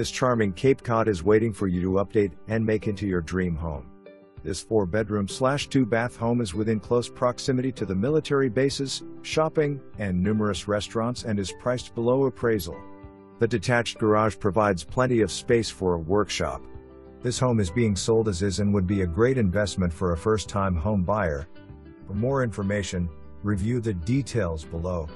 This charming Cape Cod is waiting for you to update and make into your dream home. This four bedroom slash two bath home is within close proximity to the military bases, shopping, and numerous restaurants and is priced below appraisal. The detached garage provides plenty of space for a workshop. This home is being sold as is and would be a great investment for a first time home buyer. For more information, review the details below.